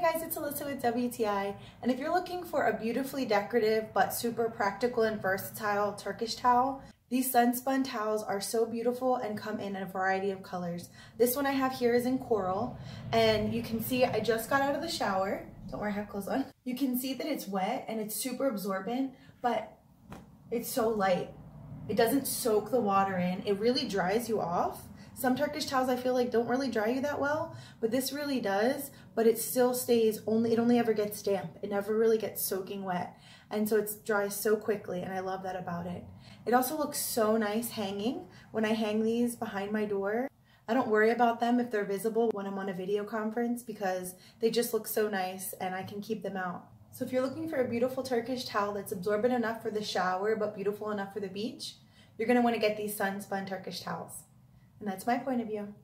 Hey guys, it's Alyssa with WTI, and if you're looking for a beautifully decorative but super practical and versatile Turkish towel, these SunPun towels are so beautiful and come in a variety of colors. This one I have here is in coral, and you can see I just got out of the shower. Don't worry, I have clothes on. You can see that it's wet and it's super absorbent, but it's so light. It doesn't soak the water in. It really dries you off. Some Turkish towels I feel like don't really dry you that well, but this really does, but it still stays only, it only ever gets damp. It never really gets soaking wet. And so it dries so quickly and I love that about it. It also looks so nice hanging. When I hang these behind my door, I don't worry about them if they're visible when I'm on a video conference because they just look so nice and I can keep them out. So if you're looking for a beautiful Turkish towel that's absorbent enough for the shower but beautiful enough for the beach, you're gonna wanna get these SunPun Turkish towels. And that's my point of view.